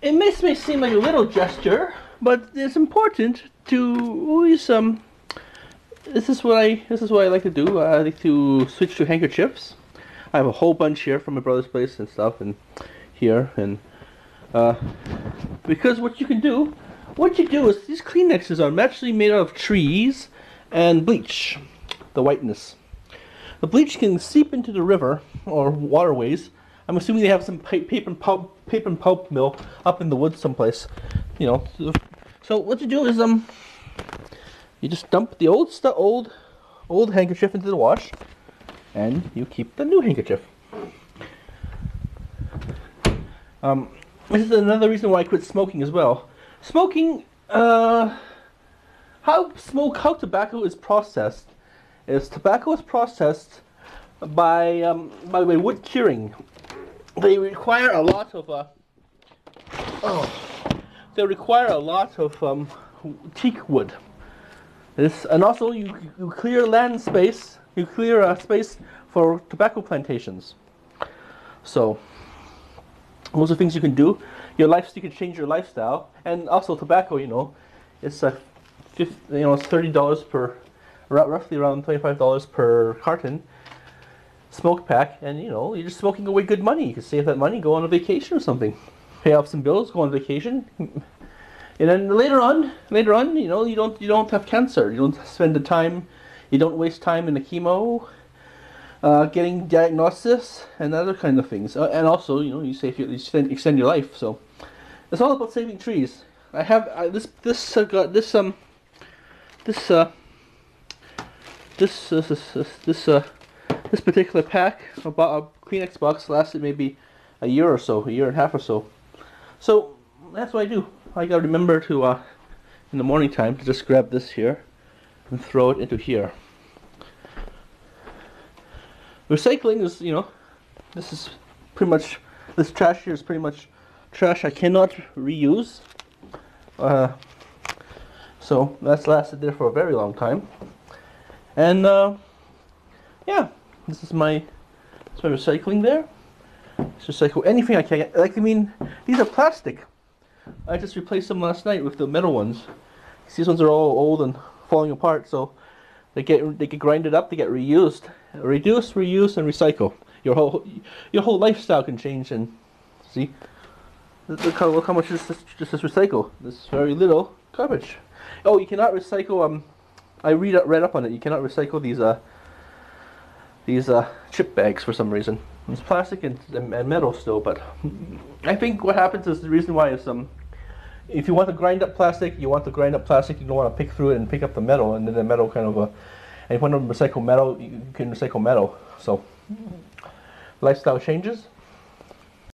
it may, may seem like a little gesture, but it's important to always um. This is what I this is what I like to do. I like to switch to handkerchiefs. I have a whole bunch here from my brother's place and stuff, and here and uh, because what you can do, what you do is these Kleenexes are actually made out of trees and bleach, the whiteness. The bleach can seep into the river or waterways. I'm assuming they have some pa paper and pulp paper and pulp mill up in the woods someplace. You know. So what you do is um, you just dump the old stuff, old, old handkerchief into the wash, and you keep the new handkerchief. Um, this is another reason why I quit smoking as well. Smoking, uh, how smoke, how tobacco is processed is tobacco is processed by um, by the way wood curing. They require a lot of uh, oh, they require a lot of um, teak wood. This and also you you clear land space, you clear a uh, space for tobacco plantations. So those are things you can do. Your life, you can change your lifestyle, and also tobacco. You know, it's a, 50, you know, thirty dollars per, roughly around twenty-five dollars per carton smoke pack, and you know, you're just smoking away good money. You can save that money, go on a vacation or something, pay off some bills, go on vacation, and then later on, later on, you know, you don't you don't have cancer. You don't spend the time, you don't waste time in the chemo uh, getting diagnosis and other kind of things. Uh, and also, you know, you say if you extend, extend your life. So it's all about saving trees. I have uh, this this uh, got this um this uh this this this this uh this particular pack a Kleenex box lasted maybe a year or so, a year and a half or so. So that's what I do. I gotta remember to uh in the morning time to just grab this here and throw it into here. Recycling is, you know, this is pretty much, this trash here is pretty much trash I cannot reuse. Uh, so that's lasted there for a very long time. And uh, yeah, this is my, is my recycling there. Recycle anything I can. Like I mean, these are plastic. I just replaced them last night with the metal ones. These ones are all old and falling apart, so they get they get grinded up, they get reused, reduce, reuse, and recycle. Your whole your whole lifestyle can change. And see, look how look how much this just this recycle. This very little garbage. Oh, you cannot recycle. Um, I read read up on it. You cannot recycle these uh these uh chip bags for some reason. It's plastic and, and metal still, but I think what happens is the reason why is um if you want to grind up plastic, you want to grind up plastic. You don't want to pick through it and pick up the metal, and then the metal kind of. Uh, and if you want to recycle metal, you can recycle metal. So, lifestyle changes.